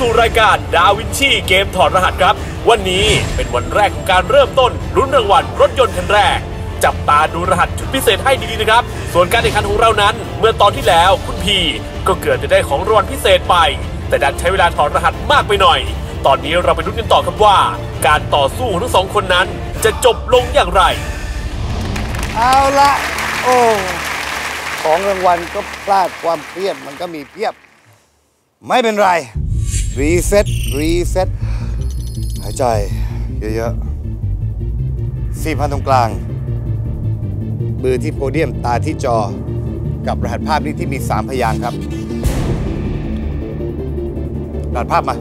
สู่รายการดาวินชีเกมถอดรหัสครับ วันนี้เป็นวันแรกของการเริ่มต้นลุ้นรางวัลรถยนต์คันแรก จับตาดูรหัสชุดพิเศษให้ดีๆนะครับ ส่วนการแข่งขันของเรานั้น เมื่อตอนที่แล้วคุณพีก็เกิดจะได้ของรางวัลพิเศษไป แต่ดันใช้เวลาถอดรหัสมากไปหน่อย ตอนนี้เราไปลุ้นกันต่อครับว่า การต่อสู้ของทั้งสองคนนั้น จะจบลงอย่างไร เอาละโอ้ของรางวัลก็พลาดความเครียดมันก็มีเพียบ ไม่เป็นไร reset reset หายใจ เยอะๆสี่พันตรงกลาง มือที่โพเดียมตาที่จอ กับรหัสภาพนี้ที่มี 3 พยางค์ครับ รหัสภาพมา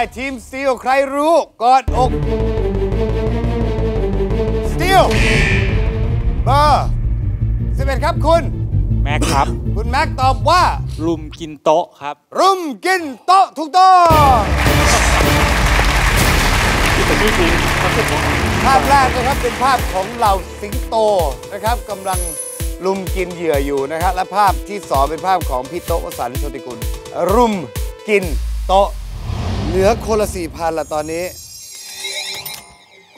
ายทีมสตีลใครรู้กอดอกสตีลเบอร์11ครับคุณ แม็กครับ คุณแม็กตอบว่า ลุมกินโต๊ะครับ รุมกินโต๊ะถูกต้องภาพแรกนะครับเป็นภาพของเหล่าสิงโตนะครับกำลังลุมกินเหยื่ออยู่นะครับและภาพที่สองเป็นภาพของพี่โต๊ะวสันต์โชติกุลรุมกินโต๊ะ เหลือคนละสี่พันละตอนนี้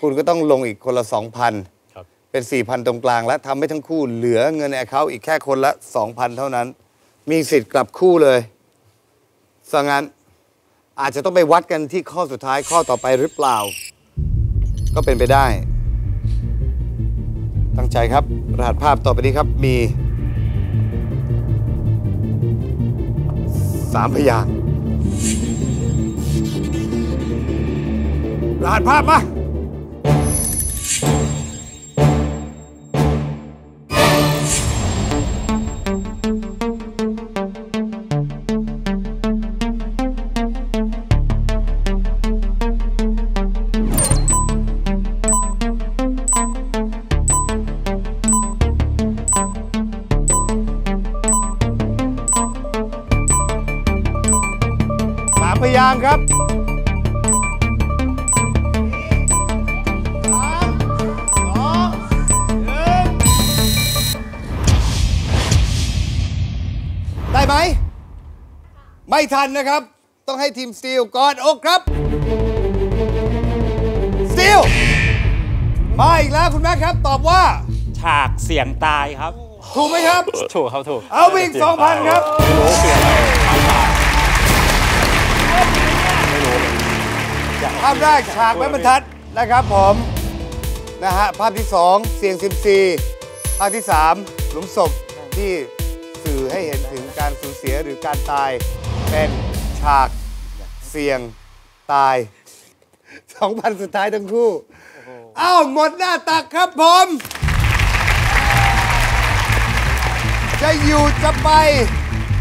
คุณก็ต้องลงอีกคนละสองพันครับเป็นสี่พันตรงกลางและทำให้ทั้งคู่เหลือเงินในเขาอีกแค่คนละสองพันเท่านั้น มีสิทธิ์กลับคู่เลยสังงั้นอาจจะต้องไปวัดกันที่ข้อสุดท้ายข้อต่อไปหรือเปล่า ก็เป็นไปได้ ตั้งใจครับ รหัสภาพต่อไปนี้ครับมีสามพยางค์ รหัสภาพมาสามพยางครับ ได้ไหม ไม่ทันนะครับ ต้องให้ทีมสตีลกอดอกครับสตีลมาอีกแล้วคุณแม่ครับ ตอบว่า ฉากเสียงตายครับ ถูกไหมครับ ถูกครับถูกเอาไปอีก2,000 ครับภาพแรกฉากไม้บรรทัดนะครับผมนะฮะภาพที่ 2 เสียง 14 ภาพที่ 3 หลุมศพที่ เสียหรือการตาย เป็นฉากเสียงตาย2,000สุดท้ายทั้งคู่อ้าวหมดหน้าตักครับผม จะอยู่จะไป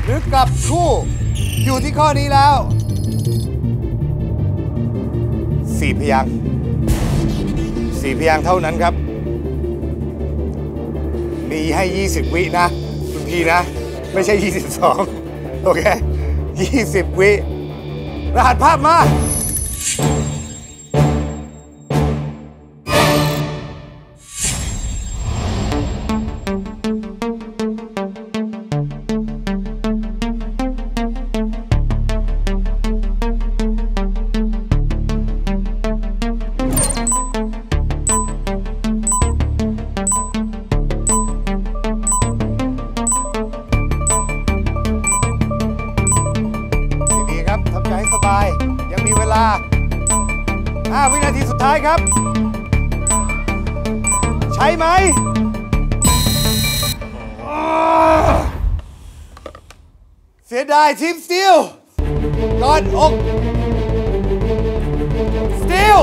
หรือกลับคู่ อยู่ที่ข้อนี้แล้วสี่พยางค์สี่พยางค์เท่านั้นครับ มีให้ 20 วินะ คุณพีนะ ไม่ใช่ 22 โอเค 20 วิ รหัสภาพมา ทีมสตีลกอดอกสตีล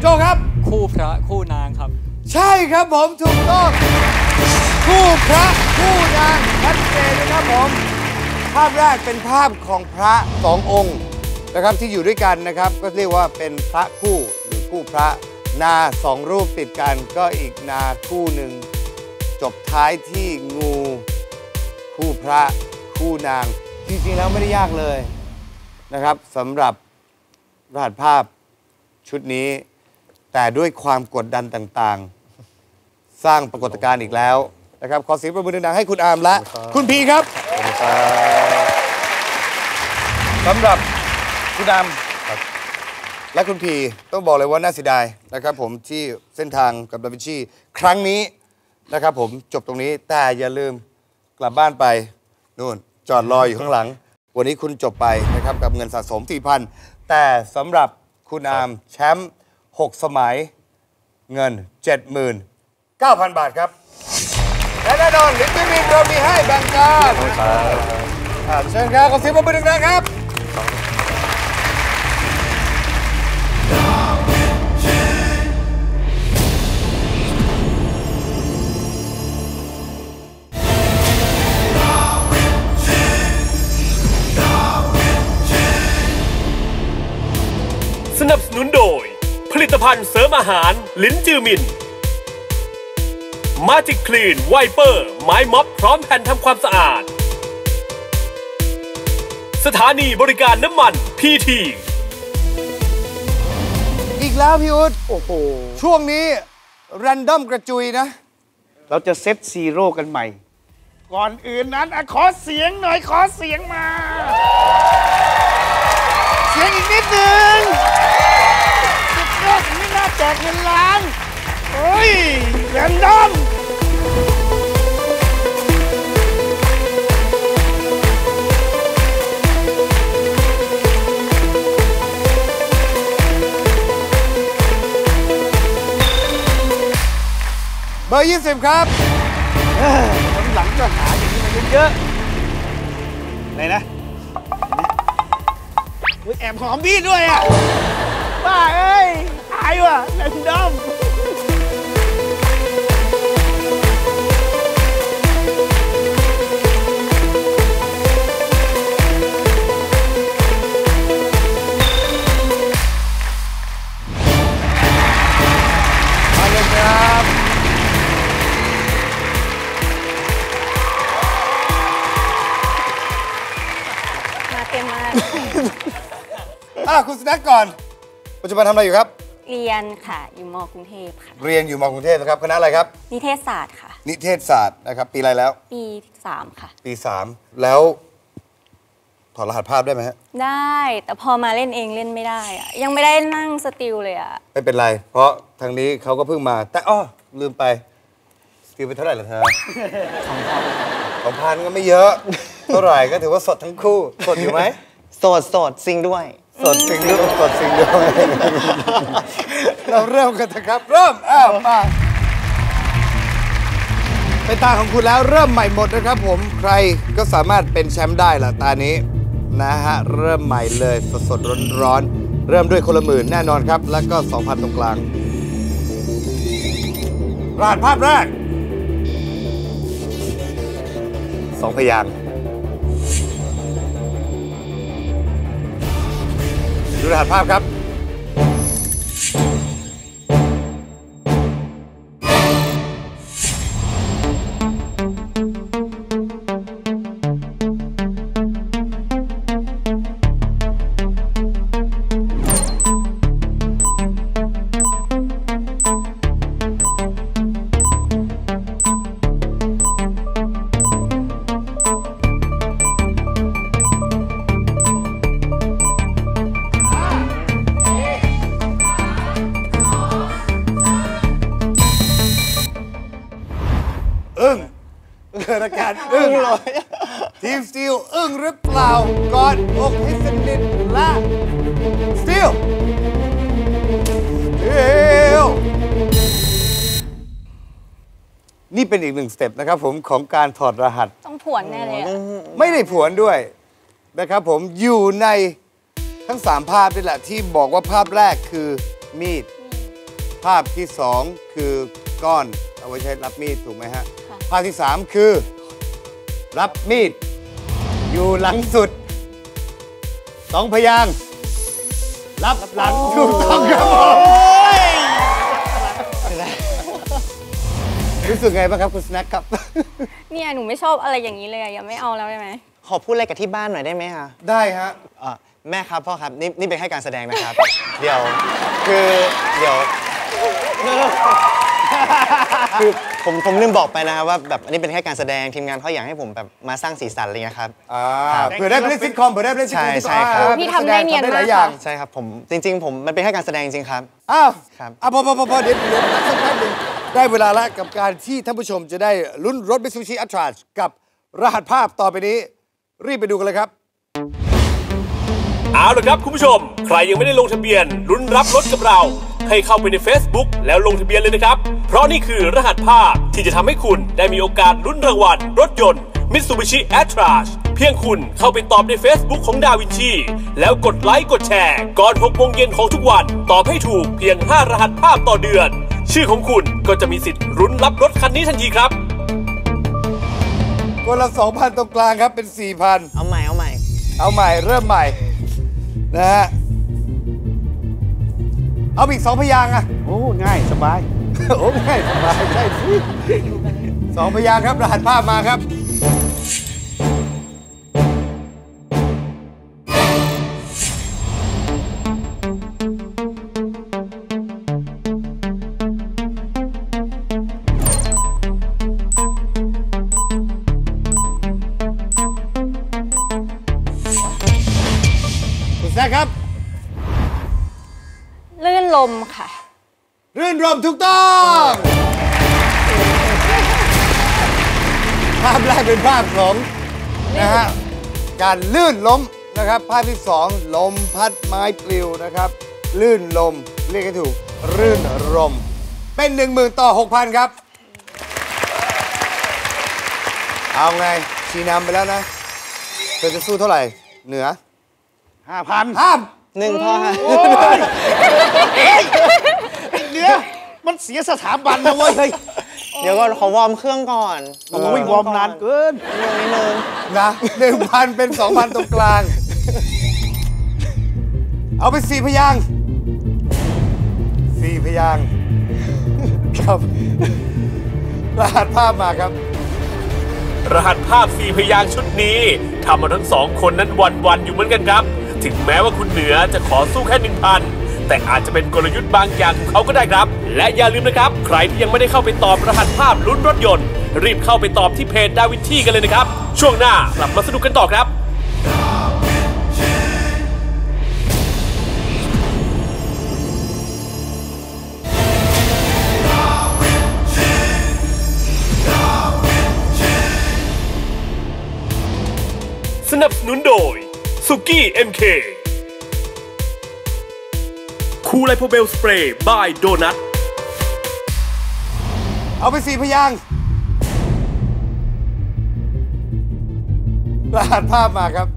โจครับ คู่พระคู่นางครับ ใช่ครับผมถูกต้อง คู่พระคู่นางชัดเจนนะครับผม ภาพแรกเป็นภาพของพระสององค์นะครับที่อยู่ด้วยกันนะครับก็เรียกว่าเป็นพระคู่หรือคู่พระนาสองรูปติดกันก็อีกนาคู่หนึ่งจบท้ายที่งู คู่พระคู่นาง จริงๆแล้วไม่ได้ยากเลยนะครับสำหรับรหัสภาพชุดนี้ แต่ด้วยความกดดันต่างๆ สร้างปรากฏการณ์อีกแล้วนะครับขอเสียงประมือดังๆให้คุณอาร์มและ คุณพีครับสำหรับคุณอาร์มและคุณพีต้องบอกเลยว่าน่าเสียดายนะครับ ผมที่เส้นทางกับดาวินชีครั้งนี้นะครับ ผมจบตรงนี้แต่อย่าลืมกลับบ้านไปนู่น จอดรออยู่ข้างหลัง วันนี้คุณจบไปนะครับกับเงินสะสม 4,000 แต่สำหรับคุณอาร์มแชมป์6 สมัยเงิน 79,000 บาทครับ และแน่นอนลิปปิ้งวินเรามีให้แบ่งกันอ่าเชิญครับขอเสียงปรบมือดังๆครับ ภัณฑ์เสริมอาหาร ลิ้นจือมิน มาจิคลีนไวเปอร์ ไม้ม็อบพร้อมแผ่นทำความสะอาด สถานีบริการน้ำมันพีทีอีกแล้วพี่อุ๊ดโอ้โห ช่วงนี้ random กระจุยนะ เราจะ set zero กันใหม่ ก่อนอื่นนั้นอะขอเสียงหน่อยขอเสียงมา ไม่น่าแจกเงินล้านโอ้ยแรนดอมเบอร์ 20 ครับวันหลังก็หาอย่างนี้มาเยอะๆไหนนะอุ๊ยแอบหอมพี่ด้วยอะบ้าเอ้ยหาย ว่ะแรนดอมมาเลยครับมาเต็มมาก อะคุณสแน็คก่อน ปัจจุบันทำอะไรอยู่ครับ เรียนค่ะ อยู่มกรุงเทพค่ะ เรียนอยู่มกรุงเทพนะครับคณะอะไรครับ นิเทศศาสตร์ค่ะ นิเทศศาสตร์นะครับ ปีอะไรแล้ว ปีสามค่ะ ปี3แล้วถอดรหัสภาพได้ไหมฮะได้แต่พอมาเล่นเองเล่นไม่ได้อะยังไม่ได้นั่งสติลเลยอะไม่เป็นไร เพราะทางนี้เขาก็เพิ่งมา แต่อ้อลืมไปสตีลไปเท่าไหร่ละเธอสองพันก็ไม่เยอะ เท่าไหร่ก็ถือว่าสดทั้งคู่ สดอยู่ไหม โสดโสดซิงด้วย สดจริงด้วยสดจริงด้วยเราเริ่มกันเถอะครับ เริ่มอ้าวมาเป็นตาของคุณแล้วเริ่มใหม่หมดนะครับ ผมใครก็สามารถเป็นแชมป์ได้ละตานี้นะฮะเริ่มใหม่เลยสดสดร้อนร้อนเริ่มด้วยคนละหมื่นแน่นอนครับ แล้วก็ 2,000 ตรงกลางรหัสภาพแรกสองพยางค์ ดูรหัสภาพครับ เกิดอาการอึ้งเลยทีทีมสตีลอึ้งหรือเปล่ากอดอกให้สนิทและสตีลสตีลนี่เป็นอีกหนึ่งสเต็ปนะครับผมของการถอดรหัส ต้องผวนแน่เลยอะไม่ได้ผวนด้วยนะครับผมอยู่ในทั้ง 3 ภาพนี่แหละที่บอกว่าภาพแรกคือมีด ภาพที่ 2 คือก้อน เอาไว้ใช้รับมีดถูกไหมฮะ ภาพที่ 3 คือ รับมีด อยู่หลังสุดสองพยางค์รับหลังถูกต้องครับผมรู้สึกไงบ้างครับคุณสแน็คครับ เนี่ยหนูไม่ชอบอะไรอย่างนี้เลยอะยังไม่เอาแล้วได้ไหมขอพูดอะไรกับที่บ้านหน่อยได้ไหมคะได้ฮะ เอ่อแม่ครับพ่อครับนี่นี่เป็นแค่การแสดงนะครับ เดี๋ยวคือเดี๋ยว คือผมผมลืมบอกไปนะครับว่าแบบอันนี้เป็นแค่การแสดงทีมงานเขาอยากให้ผมแบบมาสร้างสีสันอะไรเงี้ยครับอ่าเผื่อได้ไปเล่นซิทคอมเผื่อได้ไปเล่นซิทคอมใช่ใช่ครับอ่าพี่ทำได้เนียนทำหมาลากยอย่างค่ะใช่ครับผมจริง ๆ ผมมันเป็นแค่การแสดงจริงๆครับ อ้าวครับ อะพอพอพอพอเดี๋ยวเดี๋ยวสักแป๊บหนึงได้เวลาแล้วกับการที่ท่านผู้ชมจะได้ลุ้นรถ Mitsubishi a t r a กับรหัสภาพต่อไปนี้ รีบไปดูกันเลยครับ เอาละครับคุณผู้ชม ใครยังไม่ได้ลงทะเบียนลุ้นรับรถกับเรา ให้เข้าไปใน Facebook แล้วลงทะเบียนเลยนะครับ เพราะนี่คือรหัสภาพที่จะทำให้คุณได้มีโอกาสลุ้นรางวัลรถยนต์ Mitsubishi a t r a เพียงคุณเข้าไปตอบใน Facebook ของดาวินชี แล้วกดไลค์กดแชร์ ก่อน6โมงเย็นของทุกวัน ตอบให้ถูกเพียง 5 รหัสภาพต่อเดือน ชื่อของคุณก็จะมีสิทธิ์ลุ้นรับรถคันนี้ทันทีครับ คนละ2,000 ตรงกลางครับเป็น 4,000 เอาใหม่เอาใหม่ เอาใหม่เริ่มใหม่นะฮะ เอาอีกสองพยางค์อะโอ้ง่ายสบาย โอ้ง่ายสบายใช่สิสองพยางค์ครับรหัสภาพมาครับ องนะฮะการลื่นล้มนะครับภาพที่สองลมพัดไม้ปลิวนะครับ ลื่นลมเรียกให้ถูกรื่นรม เป็น1 0,000ต่อ6,000 ครับ เอาไงชีนำไปแล้วนะเธอจะสู้เท่าไหร่ เหนือห้าพันห้ามหนึ่งพ่อฮะเนื้อมันเสียสถาบันนะเว้ย เฮ้ยเดี๋ยวก่อนขอวอร์มเครื่องก่อนโอ้ยวอร์มนานเกินนิดนึงนะหนึ่งพันเป็นสองพันตรงกลาง เอาไปสี่พยางค์สี่พยางค์ครับ รหัสภาพมาครับรหัสภาพสี่พยางค์ชุดนี้ทำเอาทั้งสองคนนั้นวันวันๆอยู่เหมือนกันครับ ถึงแม้ว่าคุณเหนือจะขอสู้แค่หนึ่งพัน แต่อาจจะเป็นกลยุทธ์บางอย่างของเขาก็ได้ครับ และอย่าลืมนะครับ ใครที่ยังไม่ได้เข้าไปตอบรหัสภาพลุ้นรถยนต์ รีบเข้าไปตอบที่เพจดาวินชีกันเลยนะครับ ช่วงหน้ากลับมาสนุกกันต่อครับสนับสนุนโดยสุกี้ MK คูลไลโพเบลสเปรย์บายโดนัท เอาไปสีพยางค์รหัสภาพมาครับ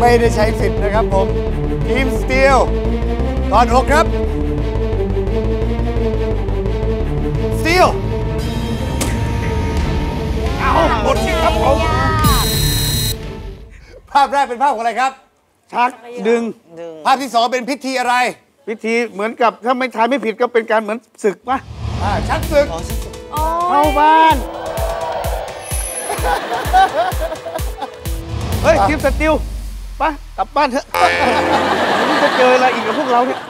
ไม่ได้ใช้สิทธิ์นะครับผม ทีมสตีลตอนอกครับสตีลเอาหมดสิครับผมภาพแรกเป็นภาพของอะไรครับ ชักดึง ภาพที่สองเป็นพิธีอะไร พิธีเหมือนกับถ้าไม่ทายไม่ผิดก็เป็นการเหมือนศึกปะอ่าชักศึกโอ้เข้ายบ้าน เฮ้ยทีมสติล ไปกลับบ้านเถอะไม่จะเจออะไรอีกกับพวกเราเนี่ย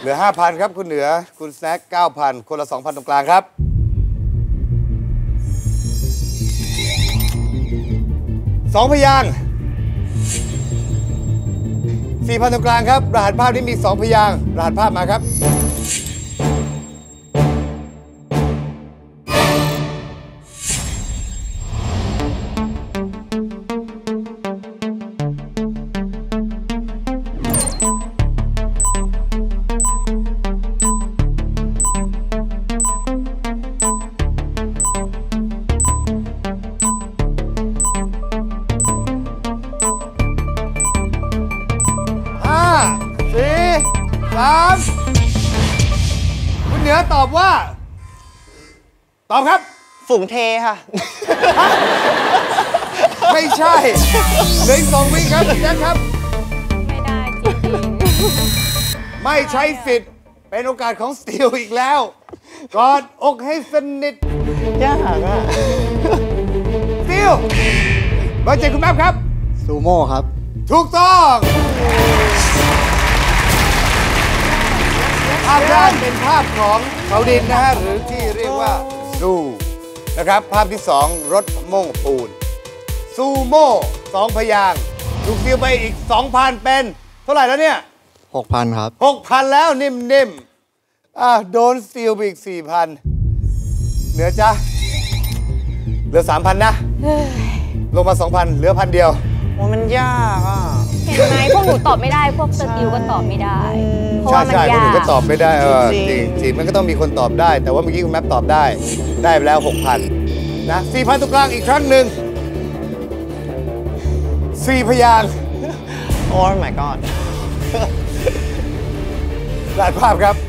เหลือ 5,000 ครับ คุณเหนือคุณแซก9,000 คนละ 2,000 ตรงกลางครับ สองพยางค์สี่พันตรงกลางครับ รหัสภาพนี้มี 2 พยางรหัสภาพมาครับ สามคุณเหนือตอบว่า ตอบครับ ฝูงเทค่ะ ไม่ใช่เหลืออีกสองวิครับคุณแจ็คครับ ไม่ได้จริงไม่ใช้สิทธิ์ เป็นโอกาสของสตีลอีกแล้ว กอดอกให้สนิทยากอะสตีลเบอร์เจ็ดคุณแม่ครับ ซูโม่ครับ ถูกต้อง ภาพแรกเป็นภาพของเขาดินนะฮะหรือที่เรียกว่าซูนะครับ ภาพที่สองรถโม่งปูน ซูโม่สองพยางค์ถูกเสียไปอีก 2,000 เป็น เท่าไหร่แล้วเนี่ย 6,000 ครับ 6,000 แล้วนิ่มๆอะโดนสตีลไปอีก 4,000 เหลือจ้ะเหลือ 3,000 นะ ลงมา 2,000 เหลือพันเดียวโอ้มันยากอะๆ เห็นไหมพวกหนูตอบไม่ได้ พวกสติลก็ตอบไม่ได้ เพราะใช่ว่ามันใช่คนยาอื่นกก็ตอบไม่ได้เออจจริริงงจริงมันก็ต้องมีคนตอบได้ แต่ว่าเมื่อกี้คุณแมปตอบได้ ได้ไปแล้ว 6,000 นะ 4,000ตรงกลางอีกครั้งหนึ่งสี่พยางค์โอ้ my god รหัสภาพครับ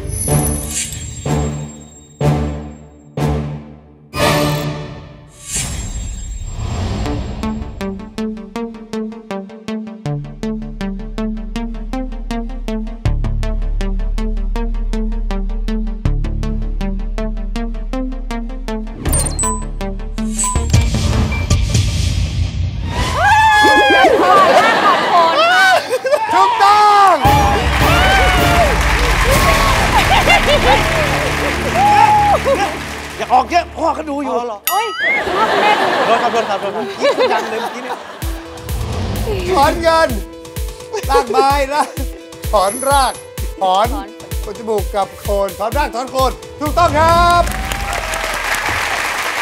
รากไม้นะถอนราก ถอนขนจมูกกับโคนถอนรากถอนโคนถูกต้องครับ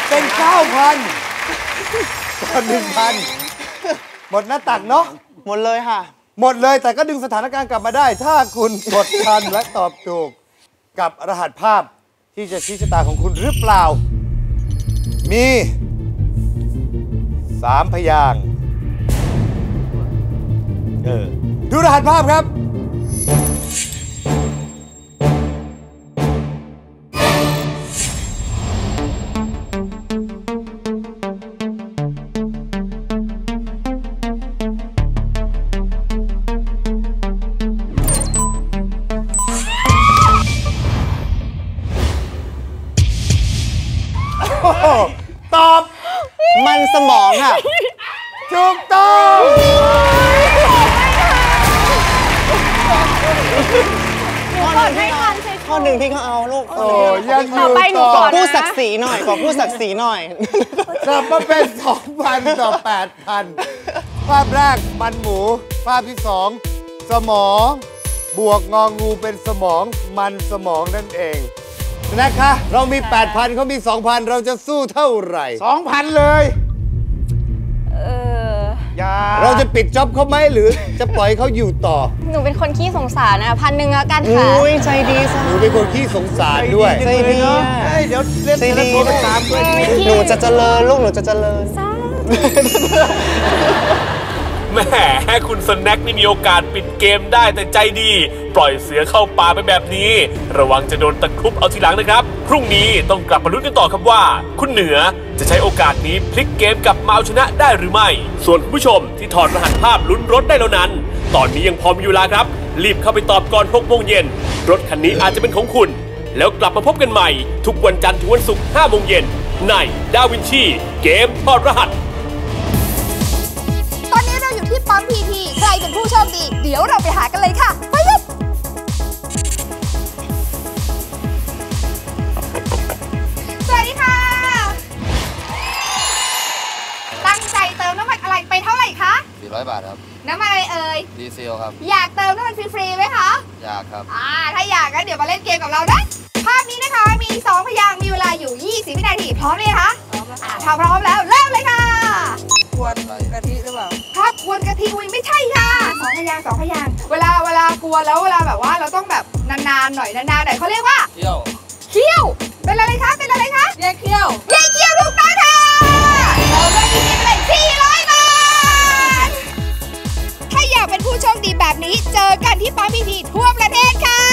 เป็นเก้าพันตอนหนึ่งพันหมดหน้าตักเนาะหมดเลยค่ะ หมดเลยแต่ก็ดึงสถานการณ์กลับมาได้ ถ้าคุณกดทันและตอบถูก กับรหัสภาพที่จะชี้ชะตาของคุณหรือเปล่า มีสามพยางค์เออ ดูรหัสภาพครับ พี่เขาเอาลูกโอ้ยังอต่อยู่ไปหนูต่ก่ออนกู้ศักดิ์ศรีหน่อยขอกู้ศักดิ์ศรีหน่อยกลับมาเป็น 2,000 ต่อ 8,000 ภาพแรกมันหมู ภาพที่สองสมอง บวกงองูเป็นสมองมันสมองนั่นเองนะคะ เรามี 8,000เขามี 2,000 เราจะสู้เท่าไหร่สองพันเลยเอออย่า เราจะปิดจ็อบเขาไหมหรือจะปล่อยเขาอยู่ต่อ หนูเป็นคนขี้สงสารนะพันหนึ่งแล้วกันค่ะอุ้ยใจดีซะหนูเป็นคนขี้สงสารด้วยใจดีเนาะอะเฮ้ยเดี๋ยวเล่นใจเสร็จแล้วดีโทรไปตามด้วยหนูจะเจริญลูกหนูจะเจริญ แหม่คุณสแน็คนี่มีโอกาสปิดเกมได้แต่ใจดี ปล่อยเสือเข้าป่าไปแบบนี้ ระวังจะโดนตะครุบเอาทีหลังนะครับ พรุ่งนี้ต้องกลับมาลุ้นกันต่อครับว่า คุณเหนือจะใช้โอกาสนี้พลิกเกมกลับมาเอาชนะได้หรือไม่ ส่วนคุณผู้ชมที่ถอดรหัสภาพลุ้นรถได้แล้วนั้น ตอนนี้ยังพอมีเวลาครับ รีบเข้าไปตอบก่อน6โมงเย็นรถคันนี้อาจจะเป็นของคุณ แล้วกลับมาพบกันใหม่ ทุกวันจันทร์ถึงวันศุกร์5โมงเย็นในดาวินชีเกมถอดรหัส เป็นผู้โชคดี เดี๋ยวเราไปหากันเลยค่ะ ไปเลยสวัสดีค่ะ ตั้งใจเติมน้ำมันอะไรไปเท่าไหร่คะ 400 บาทครับ น้ำมันอะไรเอ่ย ดีเซลครับ อยากเติมน้ำมันฟรีๆไหมคะ อยากครับ อ่า ถ้าอยากก็เดี๋ยวมาเล่นเกมกับเรานะ ภาพนี้นะคะมี 2 พยางค์มีเวลาอยู่ 20 วินาทีพร้อมไหมคะพร้อมแล้วค่ะถ้าพร้อมแล้วเริ่มเลยค่ะ ควรกะทิหรือเปล่าภาพควรกะทิอุ้ยไม่ใช่ค่ะส องพยางค์สองพยางค์เวลาเวลากลัวแล้วเวลาแบบว่าเราต้องแบบนานๆหน่อยนานๆหน่อยเขาเรียกว่าเคี่ยวเคี้ยวเป็นอะไรคะเป็นอะไรคะเรียเคี้ยวเรียเคี้ยวถูกต้องค่ะเราได้ยินเป็นสี่ร้อยบาทถ้าอยากเป็นผู้โชคดีแบบนี้ เจอกันที่ปั๊มพีพีทั่วประเทศค่ะ